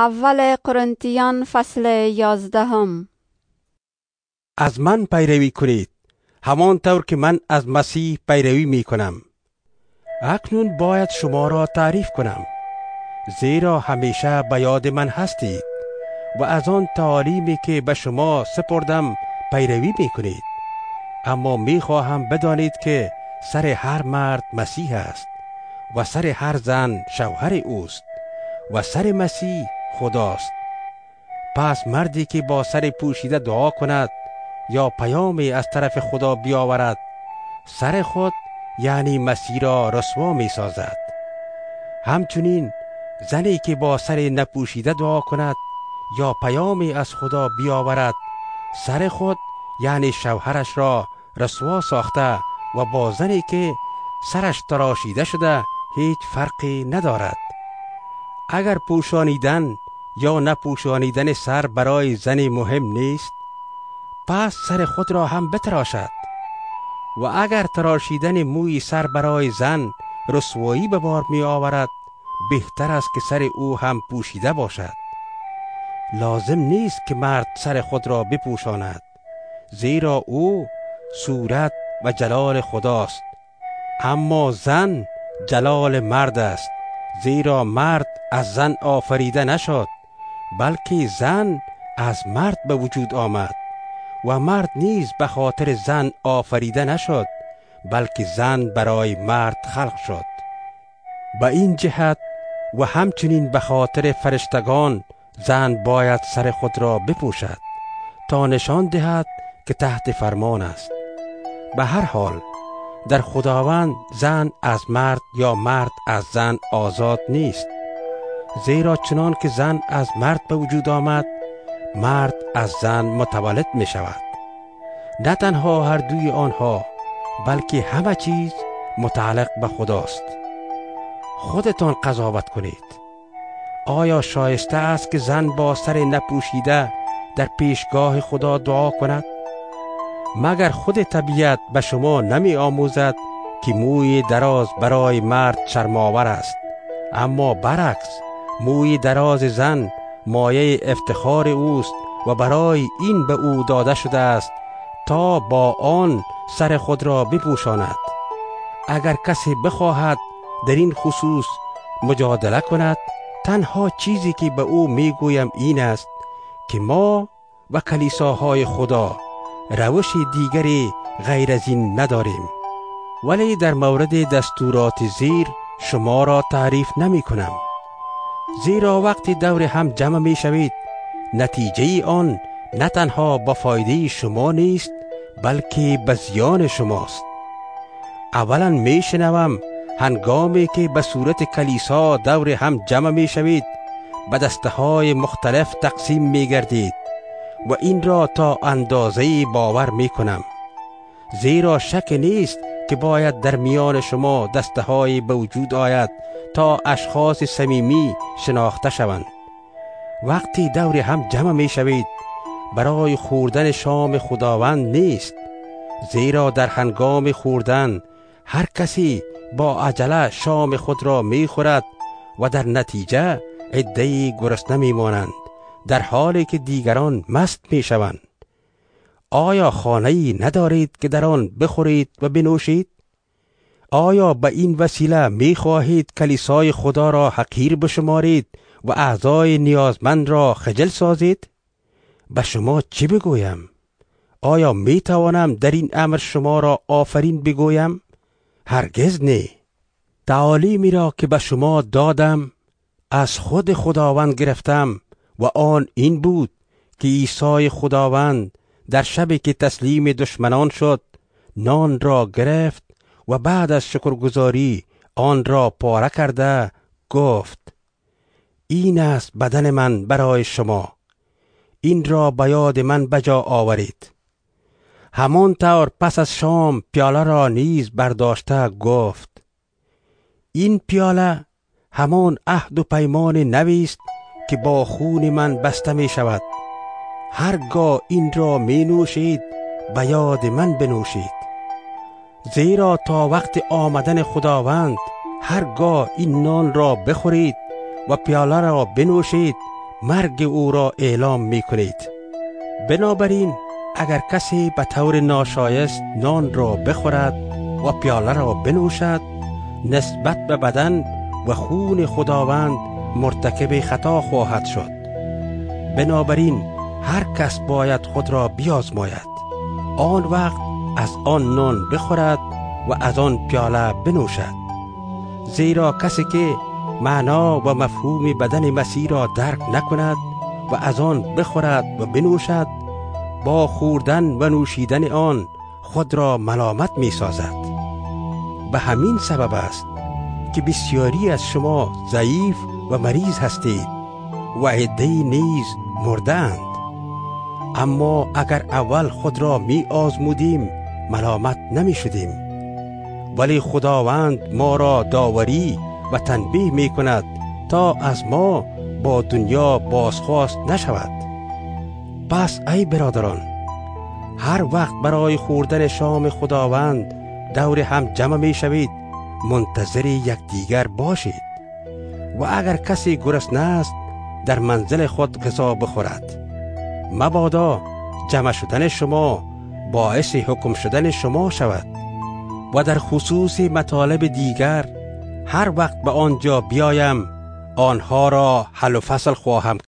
اول قرنتیان فصل یازدهم. از من پیروی کنید. همانطور که من از مسیح پیروی می کنم. اکنون باید شما را تعریف کنم. زیرا همیشه به یاد من هستید و از آن تعالیمی که به شما سپردم پیروی می کنید. اما می خواهم بدانید که سر هر مرد مسیح است و سر هر زن شوهر اوست و سر مسیح خداست. پس مردی که با سر پوشیده دعا کند یا پیامی از طرف خدا بیاورد سر خود یعنی مسیح را رسوا می سازد. همچنین زنی که با سر نپوشیده دعا کند یا پیامی از خدا بیاورد سر خود یعنی شوهرش را رسوا ساخته و با زنی که سرش تراشیده شده هیچ فرقی ندارد. اگر پوشانیدن یا نپوشانیدن سر برای زنی مهم نیست پس سر خود را هم بتراشد. و اگر تراشیدن موی سر برای زن رسوایی به بار می آورد بهتر است که سر او هم پوشیده باشد. لازم نیست که مرد سر خود را بپوشاند زیرا او صورت و جلال خداست. اما زن جلال مرد است. زیرا مرد از زن آفریده نشد بلکه زن از مرد به وجود آمد. و مرد نیز به خاطر زن آفریده نشد بلکه زن برای مرد خلق شد. به این جهت و همچنین به خاطر فرشتگان زن باید سر خود را بپوشد تا نشان دهد که تحت فرمان است. به هر حال در خداوند زن از مرد یا مرد از زن آزاد نیست. زیرا چنان که زن از مرد به وجود آمد مرد از زن متولد می شود. نه تنها هر دوی آنها بلکه همه چیز متعلق به خداست. خودتان قضاوت کنید. آیا شایسته است که زن با سر نپوشیده در پیشگاه خدا دعا کند؟ مگر خود طبیعت به شما نمی آموزد که موی دراز برای مرد شرماور است؟ اما برعکس موی دراز زن مایه افتخار اوست و برای این به او داده شده است تا با آن سر خود را بپوشاند. اگر کسی بخواهد در این خصوص مجادله کند تنها چیزی که به او می‌گویم این است که ما و کلیساهای خدا روش دیگری غیر از این نداریم. ولی در مورد دستورات زیر شما را تعریف نمی کنم. زیرا وقتی دور هم جمع می شوید نتیجه آن نه تنها با فایده شما نیست بلکه به زیان شماست. اولا می شنوم هنگامی که به صورت کلیسا دور هم جمع می شوید به دسته های مختلف تقسیم می گردید. و این را تا اندازه باور می کنم زیرا شک نیست که باید در میان شما دسته های به وجود آید تا اشخاص صمیمی شناخته شوند. وقتی دور هم جمع می شوید برای خوردن شام خداوند نیست. زیرا در هنگام خوردن هر کسی با عجله شام خود را می خورد و در نتیجه عدهای گرسنه می مانند در حالی که دیگران مست می شوند آیا خانه ندارید که در آن بخورید و بنوشید؟ آیا به این وسیله می خواهید کلیسای خدا را حقیر بشمارید و اعضای نیازمند را خجل سازید؟ به شما چی بگویم؟ آیا می توانم در این امر شما را آفرین بگویم؟ هرگز نه. تعالیمی را که به شما دادم از خود خداوند گرفتم و آن این بود که عیسی خداوند در شبی که تسلیم دشمنان شد نان را گرفت و بعد از شکرگزاری آن را پاره کرده گفت این است بدن من برای شما این را به یاد من بجا آورید. همان طور پس از شام پیاله را نیز برداشته گفت این پیاله همان عهد و پیمان نویست که با خون من بسته می شود. هرگاه این را می نوشید به یاد من بنوشید. زیرا تا وقت آمدن خداوند هرگاه این نان را بخورید و پیاله را بنوشید مرگ او را اعلام می کنید. بنابراین اگر کسی به طور ناشایست نان را بخورد و پیاله را بنوشد نسبت به بدن و خون خداوند مرتکب خطا خواهد شد. بنابراین هر کس باید خود را بیازماید. آن وقت از آن نان بخورد و از آن پیاله بنوشد. زیرا کسی که معنا و مفهوم بدن مسیح را درک نکند و از آن بخورد و بنوشد با خوردن و نوشیدن آن خود را ملامت می سازد به همین سبب است که بسیاری از شما ضعیف و مریض هستید و عده نیز مردند. اما اگر اول خود را می آزمودیم ملامت نمی شدیم ولی خداوند ما را داوری و تنبیه می کند تا از ما با دنیا بازخواست نشود. پس ای برادران هر وقت برای خوردن شام خداوند دور هم جمع می شوید منتظر یکدیگر باشید و اگر کسی گرسنه است در منزل خود غذا بخورد. مبادا جمع شدن شما باعث حکم شدن شما شود و در خصوص مطالب دیگر هر وقت به آنجا بیایم آنها را حل و فصل خواهم